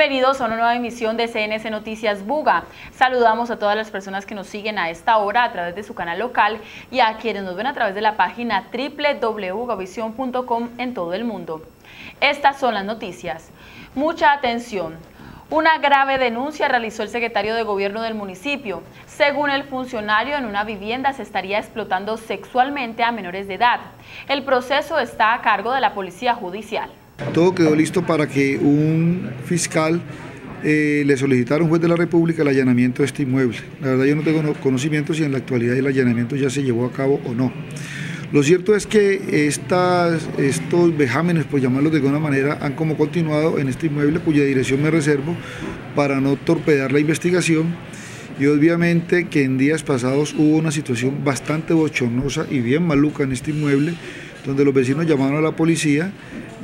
Bienvenidos a una nueva emisión de CNS Noticias Buga. Saludamos a todas las personas que nos siguen a esta hora a través de su canal local y a quienes nos ven a través de la página www.gavision.com en todo el mundo. Estas son las noticias. Mucha atención. Una grave denuncia realizó el secretario de gobierno del municipio. Según el funcionario, en una vivienda se estaría explotando sexualmente a menores de edad. El proceso está a cargo de la policía judicial. Todo quedó listo para que un fiscal eh, le un juez de la República el allanamiento de este inmueble. La verdad yo no tengo conocimiento si en la actualidad el allanamiento ya se llevó a cabo o no. Lo cierto es que estas, estos vejámenes, por llamarlos de alguna manera, han como continuado en este inmueble cuya dirección me reservo para no torpedar la investigación y obviamente que en días pasados hubo una situación bastante bochornosa y bien maluca en este inmueble donde los vecinos llamaron a la policía.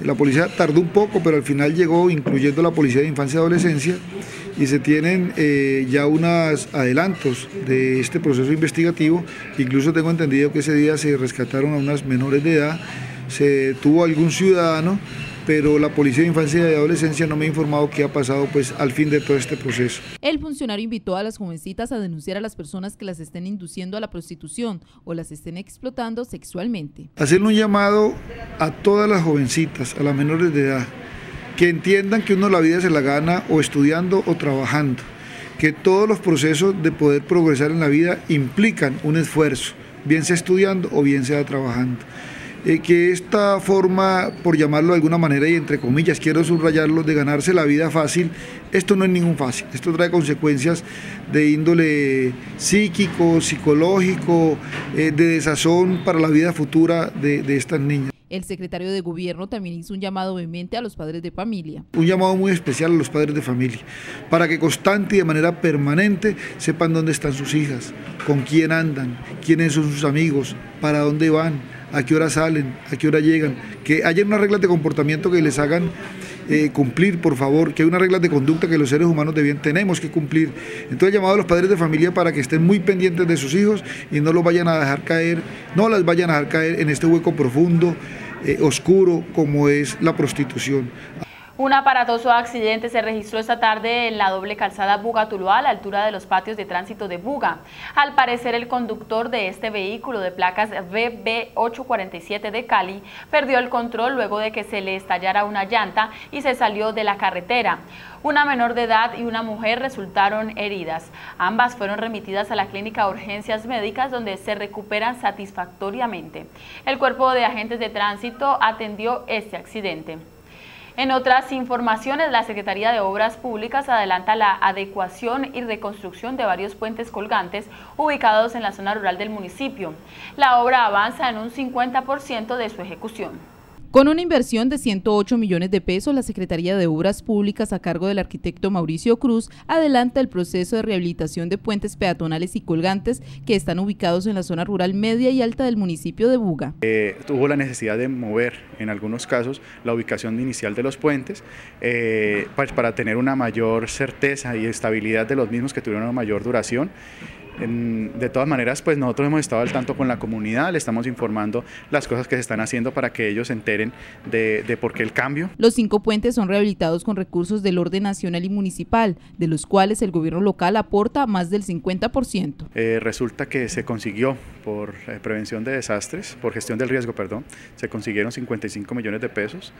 La policía tardó un poco, pero al final llegó, incluyendo la policía de infancia y adolescencia, y se tienen eh, ya unos adelantos de este proceso investigativo. Incluso tengo entendido que ese día se rescataron a unas menores de edad, se tuvo algún ciudadano, pero la Policía de Infancia y Adolescencia no me ha informado qué ha pasado pues al fin de todo este proceso. El funcionario invitó a las jovencitas a denunciar a las personas que las estén induciendo a la prostitución o las estén explotando sexualmente. Hacerle un llamado a todas las jovencitas, a las menores de edad, que entiendan que uno la vida se la gana o estudiando o trabajando, que todos los procesos de poder progresar en la vida implican un esfuerzo, bien sea estudiando o bien sea trabajando. Eh, que esta forma, por llamarlo de alguna manera y entre comillas, quiero subrayarlo, de ganarse la vida fácil, esto no es ningún fácil, esto trae consecuencias de índole psíquico, psicológico, eh, de desazón para la vida futura de, de estas niñas. El secretario de Gobierno también hizo un llamado vehemente a los padres de familia. Un llamado muy especial a los padres de familia, para que constante y de manera permanente sepan dónde están sus hijas, con quién andan, quiénes son sus amigos, para dónde van, a qué hora salen, a qué hora llegan, que haya unas reglas de comportamiento que les hagan eh, cumplir, por favor, que hay unas reglas de conducta que los seres humanos debían, tenemos que cumplir. Entonces llamado a los padres de familia para que estén muy pendientes de sus hijos y no los vayan a dejar caer, no las vayan a dejar caer en este hueco profundo, eh, oscuro, como es la prostitución. Un aparatoso accidente se registró esta tarde en la doble calzada Buga-Tuluá a la altura de los patios de tránsito de Buga. Al parecer el conductor de este vehículo de placas BB847 de Cali perdió el control luego de que se le estallara una llanta y se salió de la carretera. Una menor de edad y una mujer resultaron heridas. Ambas fueron remitidas a la clínica Urgencias Médicas donde se recuperan satisfactoriamente. El cuerpo de agentes de tránsito atendió este accidente. En otras informaciones, la Secretaría de Obras Públicas adelanta la adecuación y reconstrucción de varios puentes colgantes ubicados en la zona rural del municipio. La obra avanza en un 50% de su ejecución. Con una inversión de 108 millones de pesos, la Secretaría de Obras Públicas a cargo del arquitecto Mauricio Cruz adelanta el proceso de rehabilitación de puentes peatonales y colgantes que están ubicados en la zona rural media y alta del municipio de Buga. Eh, tuvo la necesidad de mover, en algunos casos, la ubicación inicial de los puentes eh, pues, para tener una mayor certeza y estabilidad de los mismos que tuvieron una mayor duración de todas maneras, pues nosotros hemos estado al tanto con la comunidad, le estamos informando las cosas que se están haciendo para que ellos se enteren de, por qué el cambio. Los cinco puentes son rehabilitados con recursos del orden nacional y municipal, de los cuales el gobierno local aporta más del 50%. Eh, resulta que se consiguió por eh, prevención de desastres, por gestión del riesgo, perdón, se consiguieron 55 millones de pesos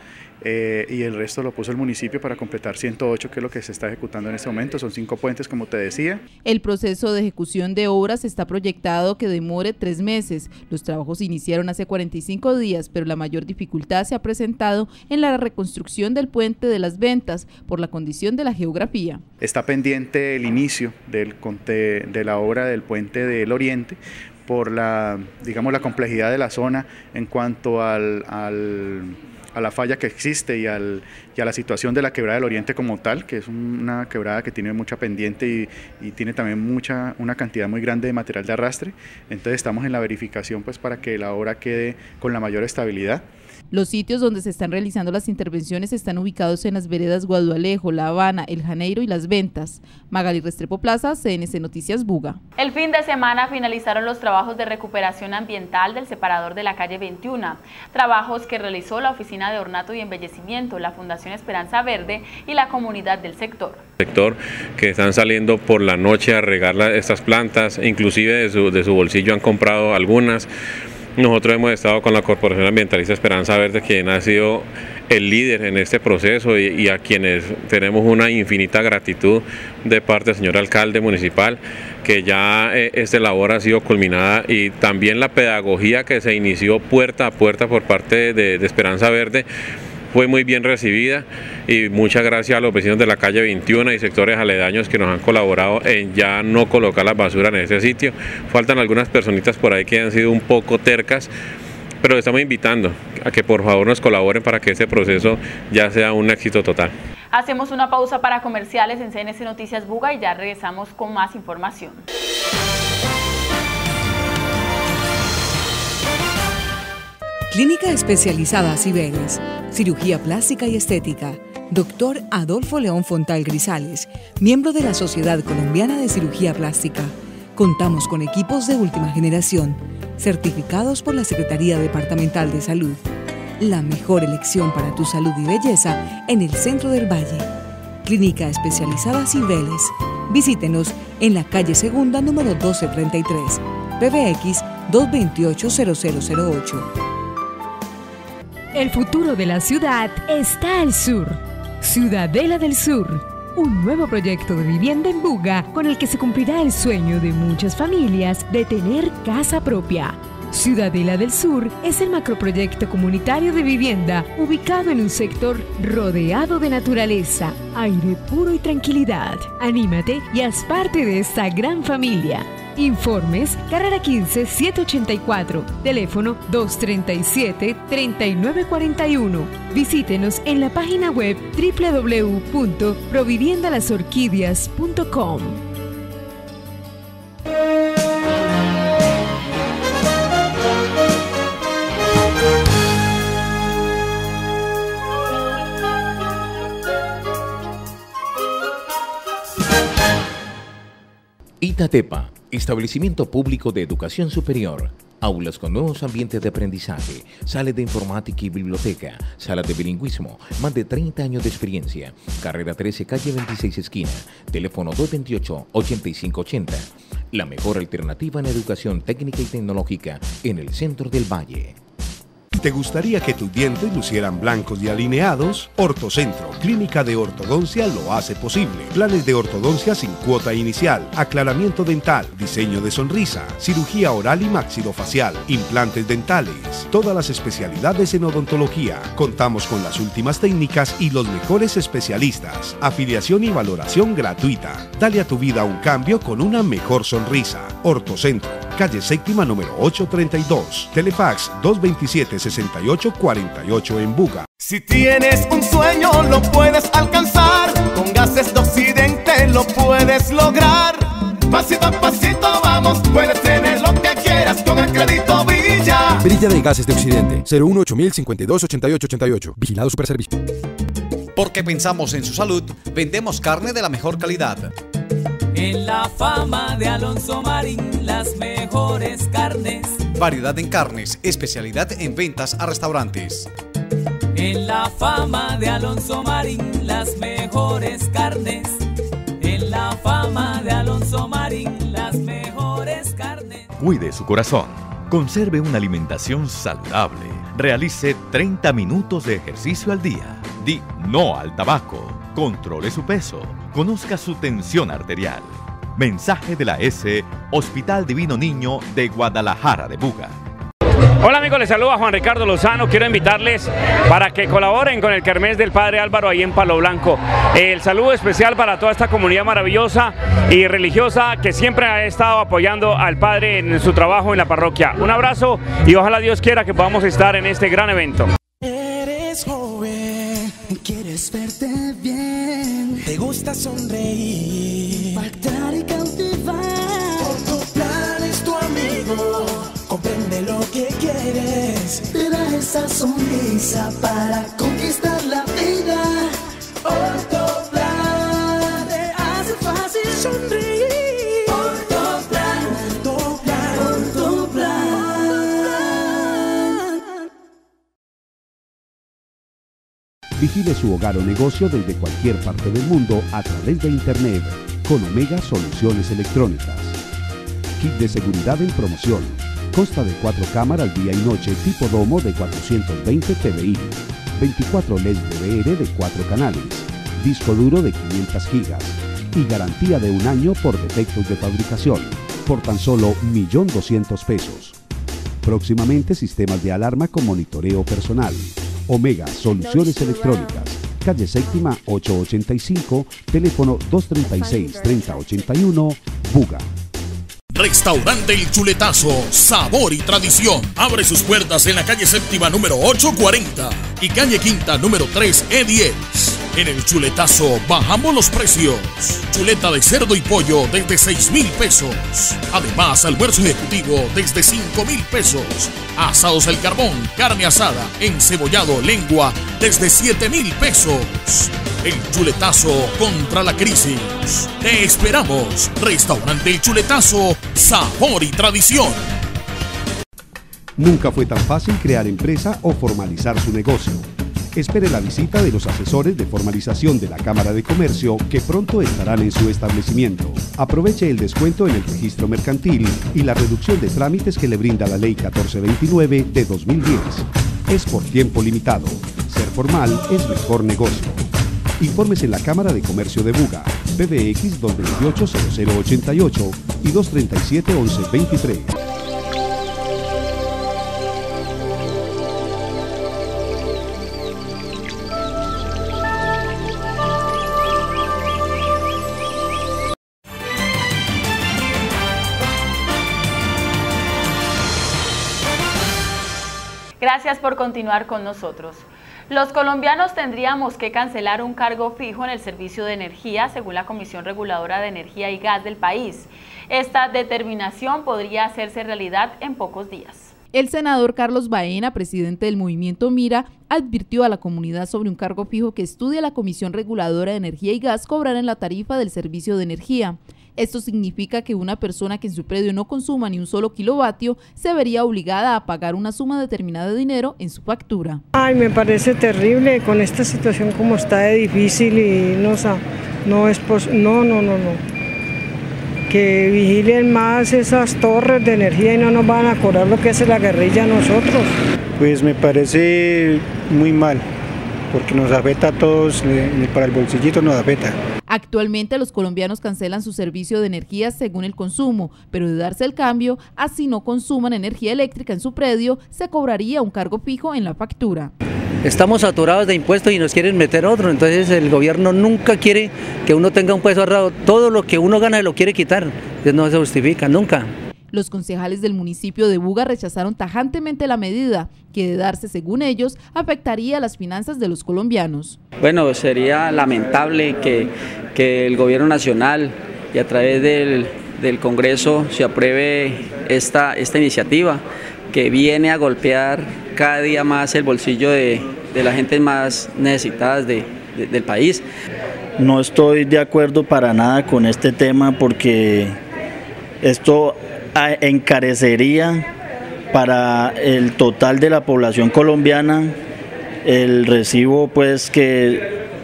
eh, y el resto lo puso el municipio para completar 108, que es lo que se está ejecutando en este momento. Son cinco puentes, como te decía. El proceso de ejecución de obras está proyectado que demore tres meses. Los trabajos iniciaron hace 45 días, pero la mayor dificultad se ha presentado en la reconstrucción del puente de las ventas por la condición de la geografía. Está pendiente el inicio del, de la obra del puente del Oriente por la, digamos, la complejidad de la zona en cuanto al a la falla que existe y, al, a la situación de la quebrada del Oriente como tal, que es una quebrada que tiene mucha pendiente y, tiene también mucha, una cantidad muy grande de material de arrastre. Entonces estamos en la verificación pues para que la obra quede con la mayor estabilidad. Los sitios donde se están realizando las intervenciones están ubicados en las veredas Guadualejo, La Habana, El Janeiro y Las Ventas. Magali Restrepo Plaza, CNC Noticias Buga. El fin de semana finalizaron los trabajos de recuperación ambiental del separador de la calle 21, trabajos que realizó la Oficina de Ornato y Embellecimiento, la Fundación Esperanza Verde y la comunidad del sector. Sector que están saliendo por la noche a regar estas plantas, inclusive de su, de su bolsillo han comprado algunas nosotros hemos estado con la Corporación Ambientalista Esperanza Verde, quien ha sido el líder en este proceso y, a quienes tenemos una infinita gratitud de parte del señor alcalde municipal, que ya eh, esta labor ha sido culminada y también la pedagogía que se inició puerta a puerta por parte de Esperanza Verde fue muy bien recibida y muchas gracias a los vecinos de la calle 21 y sectores aledaños que nos han colaborado en ya no colocar la basura en ese sitio. Faltan algunas personitas por ahí que han sido un poco tercas, pero estamos invitando a que por favor nos colaboren para que este proceso ya sea un éxito total. Hacemos una pausa para comerciales en CNC Noticias Buga y ya regresamos con más información. Clínica especializada Cibeles, cirugía plástica y estética. Doctor Adolfo León Fontal Grisales, miembro de la Sociedad Colombiana de Cirugía Plástica. Contamos con equipos de última generación, certificados por la Secretaría Departamental de Salud. La mejor elección para tu salud y belleza en el centro del Valle. Clínica especializada Cibeles. Visítenos en la calle Segunda número 1233, PBX 228-0008. El futuro de la ciudad está al sur. Ciudadela del Sur, un nuevo proyecto de vivienda en Buga con el que se cumplirá el sueño de muchas familias de tener casa propia. Ciudadela del Sur es el macroproyecto comunitario de vivienda ubicado en un sector rodeado de naturaleza, aire puro y tranquilidad. Anímate y haz parte de esta gran familia. Informes, carrera 15 784, teléfono 237 3941. Visítenos en la página web www.proviviendalasorquidias.com. Itatepa Establecimiento público de educación superior. Aulas con nuevos ambientes de aprendizaje, sala de informática y biblioteca, sala de bilingüismo, más de 30 años de experiencia. Carrera 13, calle 26 esquina, teléfono 228-8580. La mejor alternativa en educación técnica y tecnológica en el centro del valle. ¿Te gustaría que tus dientes lucieran blancos y alineados? Ortocentro, Clínica de Ortodoncia lo hace posible. Planes de ortodoncia sin cuota inicial, aclaramiento dental, diseño de sonrisa, cirugía oral y maxilofacial, implantes dentales, todas las especialidades en odontología. Contamos con las últimas técnicas y los mejores especialistas. Afiliación y valoración gratuita. Dale a tu vida un cambio con una mejor sonrisa. Ortocentro, calle séptima número 832, Telefax 227 6848 en Buga. Si tienes un sueño lo puedes alcanzar, con gases de Occidente lo puedes lograr. Pasito a pasito vamos, puedes tener lo que quieras con el crédito Brilla. Brilla de gases de Occidente, 018 52 88 Vigilado Superservicio. Porque pensamos en su salud, vendemos carne de la mejor calidad. En la fama de Alonso Marín, las mejores carnes Variedad en carnes, especialidad en ventas a restaurantes. En la fama de Alonso Marín, las mejores carnes. En la fama de Alonso Marín, las mejores carnes. Cuide su corazón. Conserve una alimentación saludable. Realice 30 minutos de ejercicio al día. Di no al tabaco. Controle su peso. Conozca su tensión arterial. Mensaje de la S, Hospital Divino Niño de Guadalajara de Buga. Hola amigos, les saluda Juan Ricardo Lozano. Quiero invitarles para que colaboren con el Kermés del Padre Álvaro ahí en Palo Blanco. El saludo especial para toda esta comunidad maravillosa y religiosa que siempre ha estado apoyando al Padre en su trabajo en la parroquia. Un abrazo y ojalá Dios quiera que podamos estar en este gran evento. Eres joven, quieres verte bien, te gusta sonreír, pactar y cautivar. Plan es tu amigo, comprende lo que quieres, te da esa sonrisa para conquistar la vida. Vigile su hogar o negocio desde cualquier parte del mundo a través de Internet con Omega Soluciones Electrónicas. Kit de seguridad en promoción. Consta de cuatro cámaras día y noche tipo domo de 420 pbi, 24 LED DVR de 4 canales, disco duro de 500 gigas y garantía de un año por defectos de fabricación, por tan solo 1.200.000 pesos. Próximamente sistemas de alarma con monitoreo personal. Omega Soluciones Electrónicas. Calle Séptima 885, teléfono 236-3081, Buga. Restaurante El Chuletazo, sabor y tradición. Abre sus puertas en la calle séptima número 840 y calle quinta número 3 E10. En El Chuletazo bajamos los precios. Chuleta de cerdo y pollo desde 6 mil pesos. Además, almuerzo ejecutivo desde 5 mil pesos. Asados al carbón, carne asada, encebollado, lengua desde 7 mil pesos. El Chuletazo contra la crisis. Te esperamos. Restaurante El Chuletazo, sabor y tradición. Nunca fue tan fácil crear empresa o formalizar su negocio. Espere la visita de los asesores de formalización de la Cámara de Comercio que pronto estarán en su establecimiento. Aproveche el descuento en el registro mercantil y la reducción de trámites que le brinda la Ley 1429 de 2010. Es por tiempo limitado. Ser formal es mejor negocio. Informes en la Cámara de Comercio de Buga, PBX 228-0088 y 237-1123. Gracias por continuar con nosotros. Los colombianos tendríamos que cancelar un cargo fijo en el servicio de energía, según la Comisión Reguladora de Energía y Gas del país. Esta determinación podría hacerse realidad en pocos días. El senador Carlos Baena, presidente del movimiento Mira, advirtió a la comunidad sobre un cargo fijo que estudia la Comisión Reguladora de Energía y Gas cobrar en la tarifa del servicio de energía. Esto significa que una persona que en su predio no consuma ni un solo kilovatio se vería obligada a pagar una suma determinada de dinero en su factura. Ay, me parece terrible con esta situación como está de difícil y no, no es no, no, no, no. Que vigilen más esas torres de energía y no nos van a cobrar lo que hace la guerrilla a nosotros. Pues me parece muy mal, porque nos afecta a todos, para el bolsillito nos afecta. Actualmente los colombianos cancelan su servicio de energía según el consumo, pero de darse el cambio, así no consuman energía eléctrica en su predio, se cobraría un cargo fijo en la factura. Estamos saturados de impuestos y nos quieren meter otro, entonces el gobierno nunca quiere que uno tenga un peso ahorrado, todo lo que uno gana lo quiere quitar, entonces no se justifica, nunca. Los concejales del municipio de Buga rechazaron tajantemente la medida, que de darse según ellos afectaría las finanzas de los colombianos. Bueno, sería lamentable que, que el gobierno nacional y a través del, del Congreso se apruebe esta, esta iniciativa que viene a golpear cada día más el bolsillo de, de las gentes más necesitadas de- de- del país. No estoy de acuerdo para nada con este tema porque esto a- encarecería para el total de la población colombiana el recibo pues que,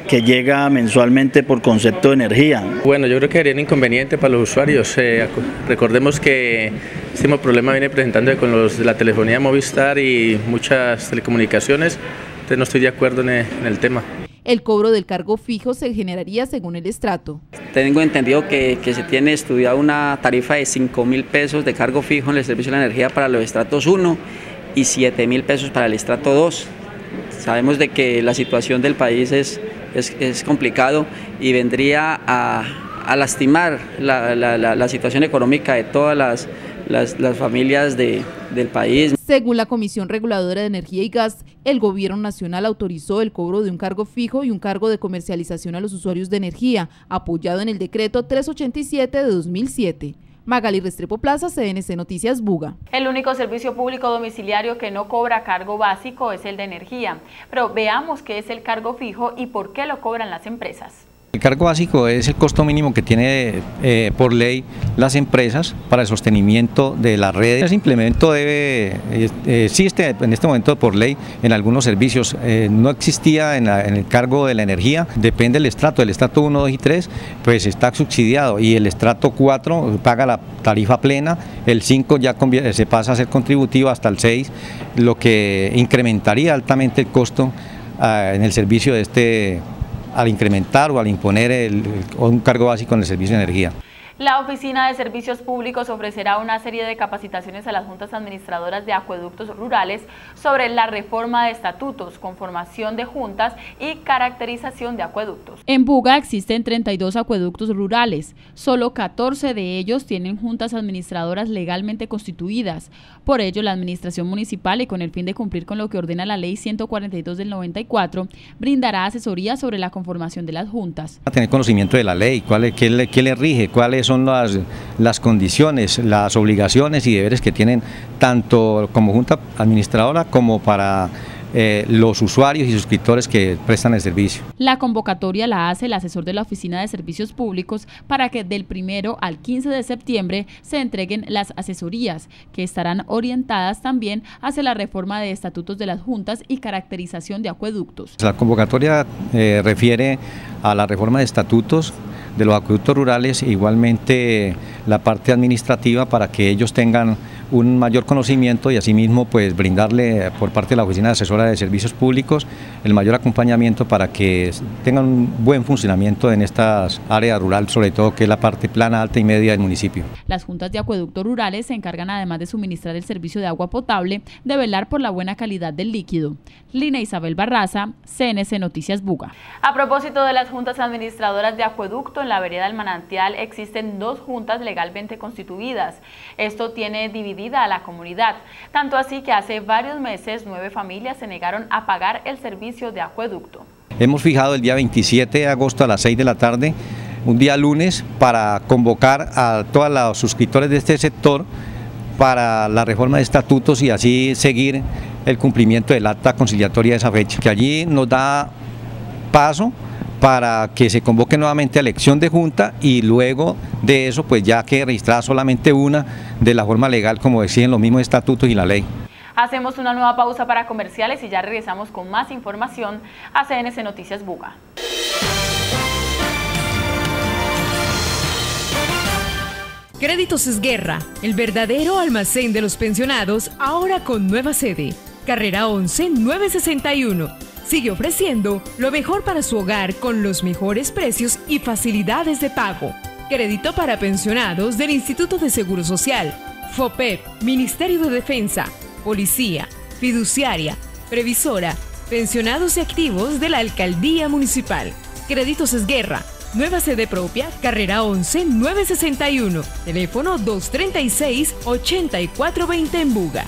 que llega mensualmente por concepto de energía. Bueno, yo creo que sería un inconveniente para los usuarios. Eh, recordemos que este mismo problema viene presentando con los de la telefonía Movistar y muchas telecomunicaciones, entonces no estoy de acuerdo en el, en el tema. El cobro del cargo fijo se generaría según el estrato. Tengo entendido que, que se tiene estudiado una tarifa de 5 mil pesos de cargo fijo en el servicio de la energía para los estratos 1 y 7 mil pesos para el estrato 2. Sabemos de que la situación del país es, es, es complicado y vendría a, a lastimar la, la- la- la situación económica de todas las, las- las familias de- del país. Según la Comisión Reguladora de Energía y Gas, el Gobierno Nacional autorizó el cobro de un cargo fijo y un cargo de comercialización a los usuarios de energía, apoyado en el decreto 387 de 2007. Magali Restrepo Plaza, CNC Noticias Buga. El único servicio público domiciliario que no cobra cargo básico es el de energía. Pero veamos qué es el cargo fijo y por qué lo cobran las empresas. El cargo básico es el costo mínimo que tiene eh, por ley las empresas para el sostenimiento de la red. Ese implemento debe, eh, existe en este momento por ley en algunos servicios, eh, no existía en, el cargo de la energía, depende del estrato, el estrato 1, 2 y 3 pues está subsidiado y el estrato 4 paga la tarifa plena, el 5 ya se pasa a ser contributivo hasta el 6, lo que incrementaría altamente el costo ah, en el servicio de este al incrementar o al imponer el, un cargo básico en el servicio de energía. La Oficina de Servicios Públicos ofrecerá una serie de capacitaciones a las juntas administradoras de acueductos rurales sobre la reforma de estatutos, conformación de juntas y caracterización de acueductos. En Buga existen 32 acueductos rurales, solo 14 de ellos tienen juntas administradoras legalmente constituidas. Por ello, la Administración Municipal, y con el fin de cumplir con lo que ordena la Ley 142 del 94, brindará asesoría sobre la conformación de las juntas. A tener conocimiento de la ley, cuál, qué, le, qué le rige, cuáles son las, las condiciones, las obligaciones y deberes que tienen tanto como Junta Administradora como para eh, los usuarios y suscriptores que prestan el servicio. La convocatoria la hace el asesor de la Oficina de Servicios Públicos para que del primero al 15 de septiembre se entreguen las asesorías, que estarán orientadas también hacia la reforma de estatutos de las juntas y caracterización de acueductos. La convocatoria eh, refiere a la reforma de estatutos de los acueductos rurales e igualmente la parte administrativa para que ellos tengan un mayor conocimiento y asimismo pues brindarle por parte de la Oficina Asesora de Servicios Públicos el mayor acompañamiento para que tengan un buen funcionamiento en estas áreas rurales, sobre todo que es la parte plana, alta y media del municipio. Las juntas de acueductos rurales se encargan además de suministrar el servicio de agua potable, de velar por la buena calidad del líquido. Lina Isabel Barraza, CNC Noticias Buga. A propósito de las juntas administradoras de acueducto, en la vereda del Manantial existen dos juntas legalmente constituidas. Esto tiene a la comunidad, tanto así que hace varios meses nueve familias se negaron a pagar el servicio de acueducto. Hemos fijado el día 27 de agosto a las 6 de la tarde, un día lunes, para convocar a todos los suscriptores de este sector para la reforma de estatutos y así seguir el cumplimiento del acta conciliatoria de esa fecha, que allí nos da paso para que se convoque nuevamente a elección de junta y luego de eso pues ya que registrada solamente una de la forma legal como decían los mismos estatutos y la ley. Hacemos una nueva pausa para comerciales y ya regresamos con más información a CNC Noticias Buga. Créditos Esguerra, el verdadero almacén de los pensionados, ahora con nueva sede. Carrera 11 961 sigue ofreciendo lo mejor para su hogar con los mejores precios y facilidades de pago. Crédito para pensionados del Instituto de Seguro Social, FOPEP, Ministerio de Defensa, Policía, Fiduciaria, Previsora, pensionados y activos de la Alcaldía Municipal. Créditos Esguerra, nueva sede propia, carrera 11 961, teléfono 236 8420 en Buga.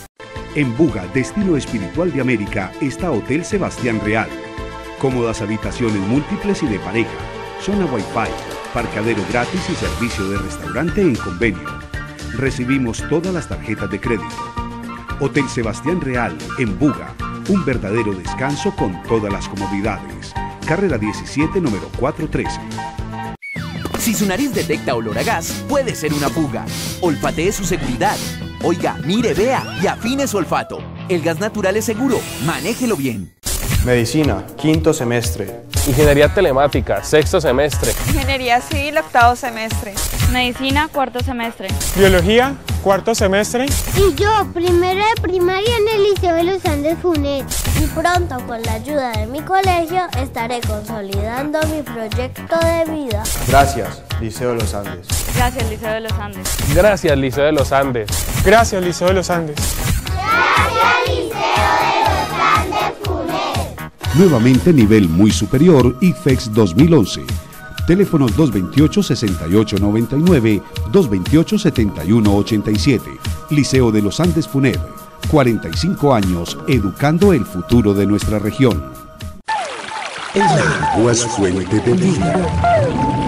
En Buga, destino espiritual de América, está Hotel Sebastián Real. Cómodas habitaciones múltiples y de pareja, zona Wi-Fi, parcadero gratis y servicio de restaurante en convenio. Recibimos todas las tarjetas de crédito. Hotel Sebastián Real, en Buga, un verdadero descanso con todas las comodidades. Carrera 17, número 413. Si su nariz detecta olor a gas, puede ser una fuga. Olfatee su seguridad Oiga, mire, vea y afine su olfato. El gas natural es seguro, manéjelo bien. Medicina, quinto semestre. Ingeniería telemática, sexto semestre. Ingeniería civil, octavo semestre. Medicina, cuarto semestre. Biología, cuarto semestre. Y yo, primero de primaria en el Liceo de los Andes FUNED. Y pronto, con la ayuda de mi colegio, estaré consolidando mi proyecto de vida. Gracias, Liceo de los Andes. Gracias, Liceo de los Andes. Gracias, Liceo de los Andes. Gracias, Liceo de los Andes. Gracias, Liceo de los Andes FUNED. Nuevamente nivel muy superior IFEX 2011. Teléfonos 228-6899, 228-7187. Liceo de los Andes FUNED. 45 años educando el futuro de nuestra región. El agua es fuente de vida.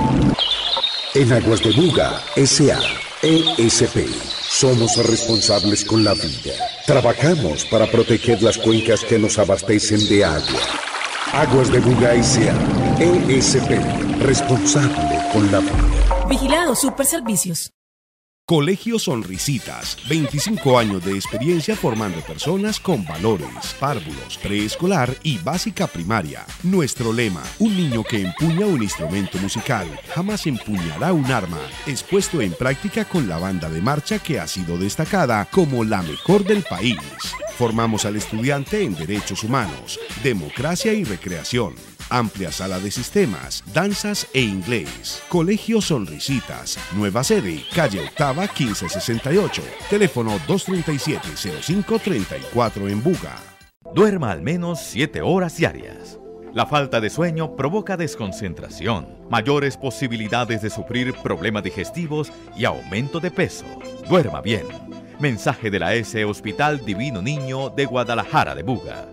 En Aguas de Buga, S.A. ESP. Somos responsables con la vida. Trabajamos para proteger las cuencas que nos abastecen de agua. Aguas de Buga S.A. ESP. Responsable con la vida. Vigilado Superservicios. Colegio Sonrisitas, 25 años de experiencia formando personas con valores, párvulos, preescolar y básica primaria. Nuestro lema, un niño que empuña un instrumento musical, jamás empuñará un arma, expuesto en práctica con la banda de marcha que ha sido destacada como la mejor del país. Formamos al estudiante en derechos humanos, democracia y recreación. Amplia sala de sistemas, danzas e inglés. Colegio Sonrisitas. Nueva sede, calle Octava 1568. Teléfono 237-0534 en Buga. Duerma al menos 7 horas diarias. La falta de sueño provoca desconcentración, mayores posibilidades de sufrir problemas digestivos y aumento de peso. Duerma bien. Mensaje de la S Hospital Divino Niño de Guadalajara de Buga.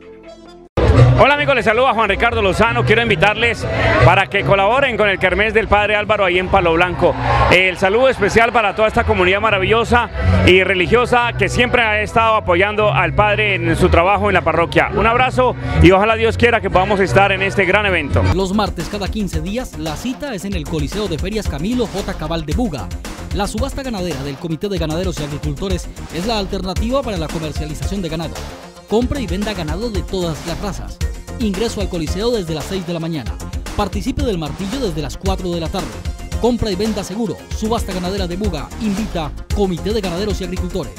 Hola amigos, les saluda Juan Ricardo Lozano. Quiero invitarles para que colaboren con el Kermés del Padre Álvaro ahí en Palo Blanco. El saludo especial para toda esta comunidad maravillosa y religiosa que siempre ha estado apoyando al Padre en su trabajo en la parroquia. Un abrazo y ojalá Dios quiera que podamos estar en este gran evento. Los martes cada 15 días la cita es en el Coliseo de Ferias Camilo J. Cabal de Buga. La subasta ganadera del Comité de Ganaderos y Agricultores es la alternativa para la comercialización de ganado. Compra y venda ganado de todas las razas. Ingreso al Coliseo desde las 6 de la mañana. Participe del martillo desde las 4 de la tarde. Compra y venda seguro. Subasta ganadera de Buga. Invita Comité de Ganaderos y Agricultores.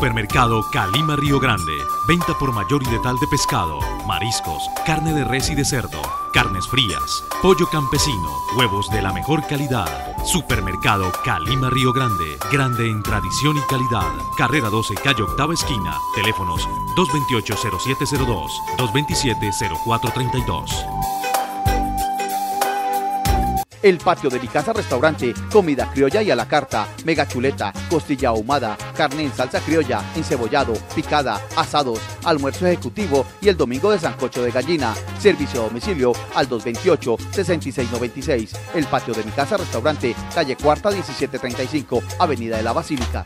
Supermercado Calima Río Grande. Venta por mayor y detal de pescado, mariscos, carne de res y de cerdo, carnes frías, pollo campesino, huevos de la mejor calidad. Supermercado Calima Río Grande. Grande en tradición y calidad. Carrera 12, calle octava esquina. Teléfonos 228-0702, 227-0432. El patio de mi casa restaurante, comida criolla y a la carta, mega chuleta, costilla ahumada, carne en salsa criolla, encebollado, picada, asados, almuerzo ejecutivo y el domingo de sancocho de gallina. Servicio a domicilio al 228-6696. El patio de mi casa restaurante, calle cuarta 1735, Avenida de la Basílica.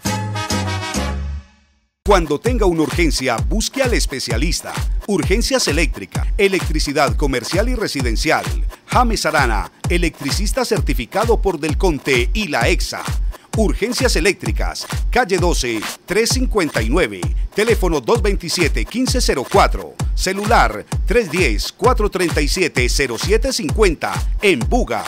Cuando tenga una urgencia, busque al especialista. Urgencias eléctrica, electricidad comercial y residencial. James Arana, electricista certificado por Del Conte y la EXA. Urgencias eléctricas, calle 12, 359, teléfono 227-1504, celular 310-437-0750, en Buga.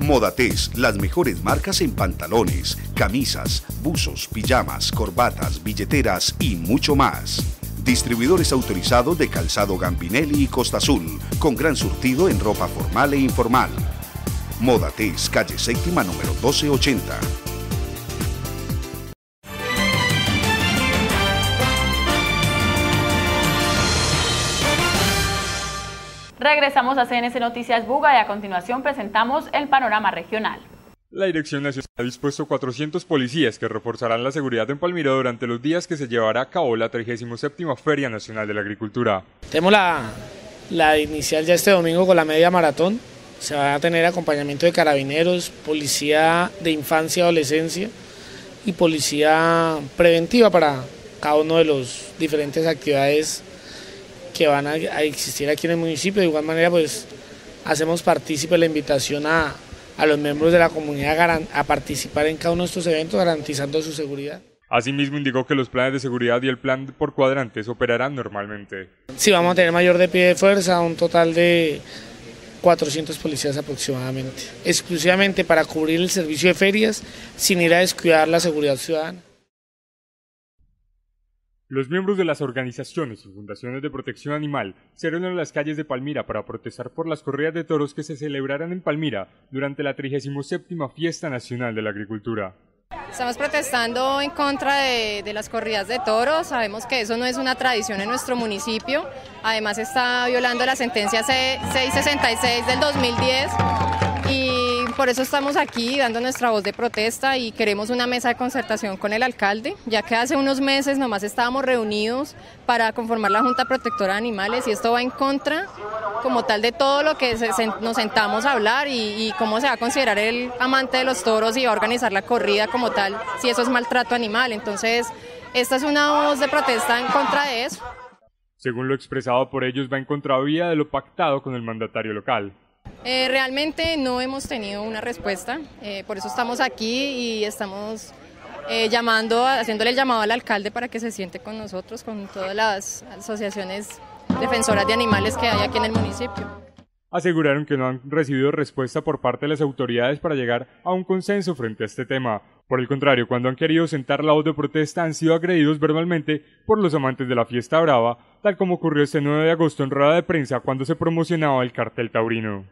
Modates, las mejores marcas en pantalones, camisas, buzos, pijamas, corbatas, billeteras y mucho más. Distribuidores autorizados de calzado Gambinelli y Costa Azul, con gran surtido en ropa formal e informal. Modates, calle séptima número 1280. Regresamos a CNC Noticias Buga y a continuación presentamos el panorama regional. La Dirección Nacional ha dispuesto 400 policías que reforzarán la seguridad en Palmira durante los días que se llevará a cabo la 37 Feria Nacional de la Agricultura. Tenemos la, la inicial ya este domingo con la media maratón. Se va a tener acompañamiento de carabineros, policía de infancia y adolescencia y policía preventiva para cada uno de los diferentes actividades que van a, a existir aquí en el municipio. De igual manera, pues hacemos partícipe la invitación a, a los miembros de la comunidad a participar en cada uno de estos eventos garantizando su seguridad. Asimismo, indicó que los planes de seguridad y el plan por cuadrantes operarán normalmente. Sí, vamos a tener mayor de pie de fuerza, un total de 400 policías aproximadamente, exclusivamente para cubrir el servicio de ferias sin ir a descuidar la seguridad ciudadana. Los miembros de las organizaciones y fundaciones de protección animal reunieron en las calles de Palmira para protestar por las corridas de toros que se celebrarán en Palmira durante la 37 Fiesta Nacional de la Agricultura. Estamos protestando en contra de, de, las corridas de toros. Sabemos que eso no es una tradición en nuestro municipio. Además está violando la sentencia C666 del 2010 y por eso estamos aquí dando nuestra voz de protesta y queremos una mesa de concertación con el alcalde, ya que hace unos meses nomás estábamos reunidos para conformar la Junta Protectora de Animales y esto va en contra como tal de todo lo que nos sentamos a hablar y, cómo se va a considerar el amante de los toros y va a organizar la corrida como tal, si eso es maltrato animal. Entonces, esta es una voz de protesta en contra de eso. Según lo expresado por ellos, va en contravía de lo pactado con el mandatario local. Eh, realmente no hemos tenido una respuesta, eh, por eso estamos aquí y estamos eh, llamando, haciéndole el llamado al alcalde para que se siente con nosotros, con todas las asociaciones defensoras de animales que hay aquí en el municipio. Aseguraron que no han recibido respuesta por parte de las autoridades para llegar a un consenso frente a este tema. Por el contrario, cuando han querido sentar la voz de protesta han sido agredidos verbalmente por los amantes de la fiesta brava, tal como ocurrió este 9 de agosto en rueda de prensa cuando se promocionaba el cartel taurino.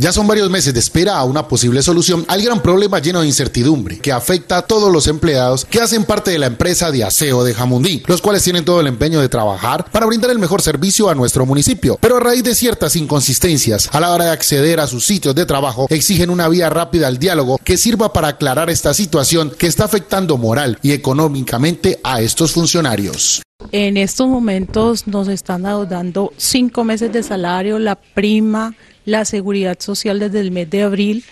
Ya son varios meses de espera a una posible solución al gran problema lleno de incertidumbre que afecta a todos los empleados que hacen parte de la empresa de aseo de Jamundí, los cuales tienen todo el empeño de trabajar para brindar el mejor servicio a nuestro municipio. Pero a raíz de ciertas inconsistencias a la hora de acceder a sus sitios de trabajo, exigen una vía rápida al diálogo que sirva para aclarar esta situación que está afectando moral y económicamente a estos funcionarios. En estos momentos nos están dando cinco meses de salario, la prima, la seguridad social desde el mes de abril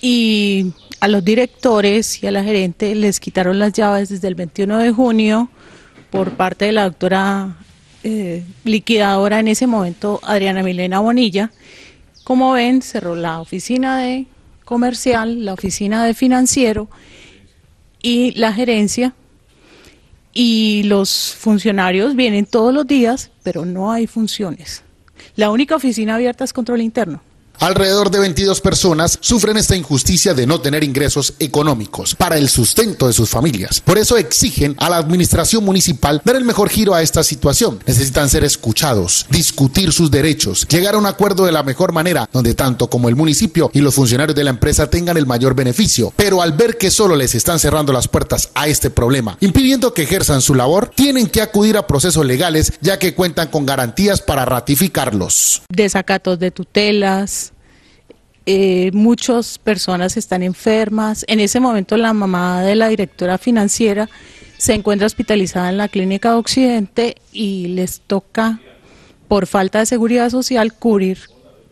y a los directores y a la gerente les quitaron las llaves desde el 21 de junio por parte de la doctora eh, liquidadora en ese momento, Adriana Milena Bonilla. Como ven, cerró la oficina de comercial, la oficina de financiero y la gerencia y los funcionarios vienen todos los días, pero no hay funciones. La única oficina abierta es control interno. Alrededor de 22 personas sufren esta injusticia de no tener ingresos económicos para el sustento de sus familias. Por eso exigen a la administración municipal dar el mejor giro a esta situación. Necesitan ser escuchados, discutir sus derechos, llegar a un acuerdo de la mejor manera, donde tanto como el municipio y los funcionarios de la empresa tengan el mayor beneficio. Pero al ver que solo les están cerrando las puertas a este problema, impidiendo que ejerzan su labor, tienen que acudir a procesos legales ya que cuentan con garantías para ratificarlos. Desacatos de tutelas eh, muchas personas están enfermas. En ese momento la mamá de la directora financiera se encuentra hospitalizada en la clínica de Occidente y les toca, por falta de seguridad social, cubrir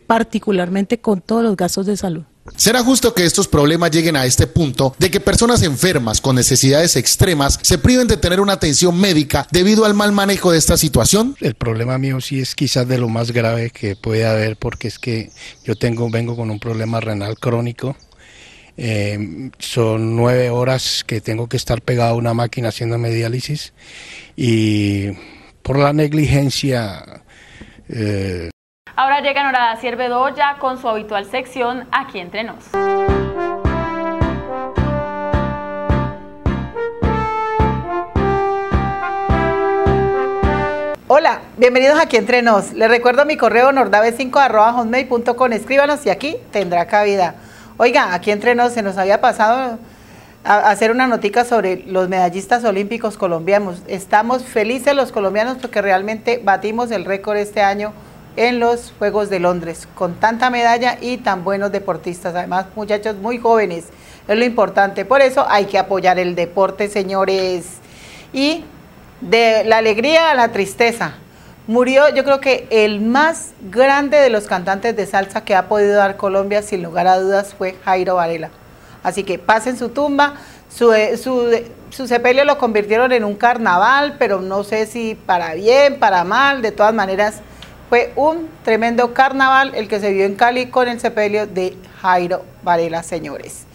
particularmente con todos los gastos de salud. ¿Será justo que estos problemas lleguen a este punto de que personas enfermas con necesidades extremas se priven de tener una atención médica debido al mal manejo de esta situación? El problema mío sí es quizás de lo más grave que puede haber porque es que yo tengo vengo con un problema renal crónico. Eh, son nueve horas que tengo que estar pegado a una máquina haciéndome diálisis y por la negligencia eh, Ahora llega Nora Bedoya con su habitual sección Aquí Entre Nos. Hola, bienvenidos aquí entre nos. Les recuerdo mi correo nordave5.com. Escríbanos y aquí tendrá cabida. Oiga, aquí entre nos se nos había pasado a hacer una notica sobre los medallistas olímpicos colombianos. Estamos felices los colombianos porque realmente batimos el récord este año en los Juegos de Londres, con tanta medalla y tan buenos deportistas, además muchachos muy jóvenes, es lo importante, por eso hay que apoyar el deporte, señores. Y de la alegría a la tristeza, murió yo creo que el más grande de los cantantes de salsa que ha podido dar Colombia, sin lugar a dudas, fue Jairo Varela. Así que pasen su tumba, su, su, su sepelio lo convirtieron en un carnaval, pero no sé si para bien, para mal, de todas maneras fue un tremendo carnaval el que se vio en Cali con el sepelio de Jairo Varela, señores.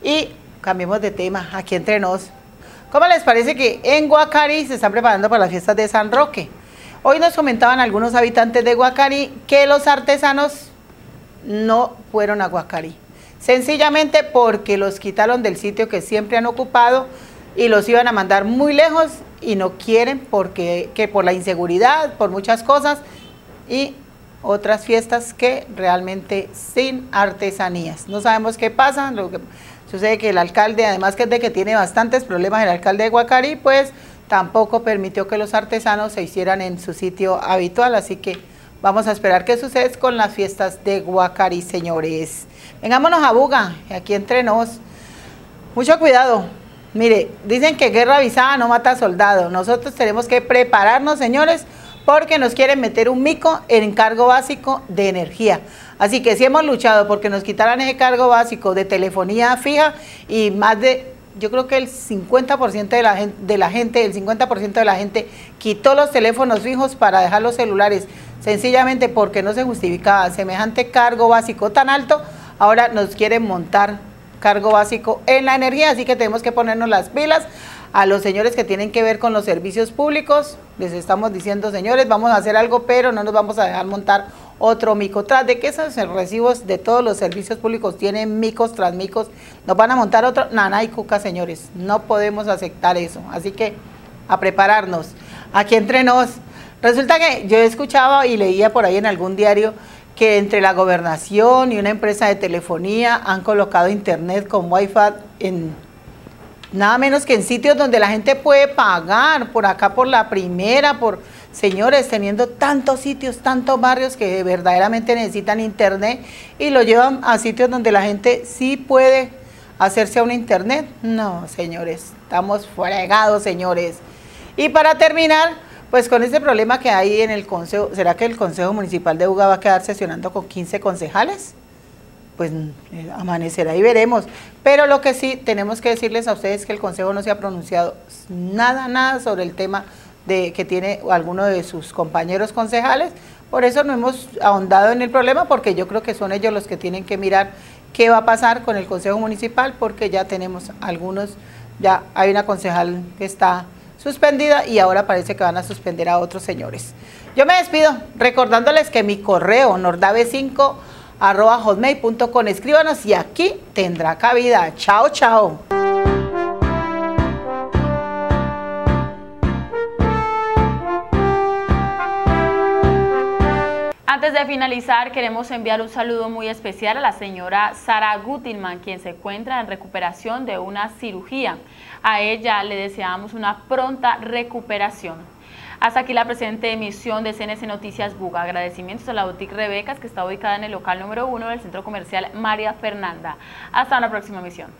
Y cambiemos de tema, aquí entre nos. ¿Cómo les parece que en Guacari se están preparando para las fiestas de San Roque? Hoy nos comentaban algunos habitantes de Guacari que los artesanos no fueron a Guacari. Sencillamente porque los quitaron del sitio que siempre han ocupado y los iban a mandar muy lejos y no quieren porque que por la inseguridad, por muchas cosas, y otras fiestas que realmente sin artesanías. No sabemos qué pasa, lo que sucede que el alcalde, además que de que tiene bastantes problemas, el alcalde de Guacari, pues tampoco permitió que los artesanos se hicieran en su sitio habitual, así que Vamos a esperar qué sucede con las fiestas de Guacari, señores. Vengámonos a Buga, aquí entre nos. Mucho cuidado. Mire, dicen que guerra avisada no mata soldado. Nosotros tenemos que prepararnos, señores, porque nos quieren meter un mico en cargo básico de energía. Así que si hemos luchado porque nos quitaran ese cargo básico de telefonía fija y más de yo creo que el 50% de la, gente, de la gente, el 50% de la gente quitó los teléfonos fijos para dejar los celulares, sencillamente porque no se justificaba semejante cargo básico tan alto, ahora nos quieren montar cargo básico en la energía, así que tenemos que ponernos las pilas a los señores que tienen que ver con los servicios públicos, les estamos diciendo, señores, vamos a hacer algo, pero no nos vamos a dejar montar otro mico. Tras de que esos recibos de todos los servicios públicos tienen micos tras micos, nos van a montar otro, nana y cuca, señores. No podemos aceptar eso. Así que a prepararnos. Aquí entre nos. Resulta que yo escuchaba y leía por ahí en algún diario que entre la gobernación y una empresa de telefonía han colocado internet con wifi en nada menos que en sitios donde la gente puede pagar, por acá por la primera, por señores, teniendo tantos sitios, tantos barrios que verdaderamente necesitan internet y lo llevan a sitios donde la gente sí puede hacerse a un internet. No, señores, estamos fregados, señores. Y para terminar, pues con este problema que hay en el Consejo, ¿será que el Consejo Municipal de Uga va a quedar sesionando con 15 concejales? Pues eh, amanecerá y veremos. Pero lo que sí tenemos que decirles a ustedes es que el Consejo no se ha pronunciado nada, nada sobre el tema de, que tiene alguno de sus compañeros concejales. Por eso no hemos ahondado en el problema, porque yo creo que son ellos los que tienen que mirar qué va a pasar con el Consejo Municipal, porque ya tenemos algunos, ya hay una concejal que está suspendida y ahora parece que van a suspender a otros señores. Yo me despido recordándoles que mi correo nordave5 arroba hotmail.com, escríbanos y aquí tendrá cabida. Chao, chao. Antes de finalizar, queremos enviar un saludo muy especial a la señora Sara Gutilman, quien se encuentra en recuperación de una cirugía. A ella le deseamos una pronta recuperación. Hasta aquí la presente emisión de CNC Noticias Buga. Agradecimientos a la boutique Rebecas, que está ubicada en el local número uno del Centro Comercial María Fernanda. Hasta una próxima emisión.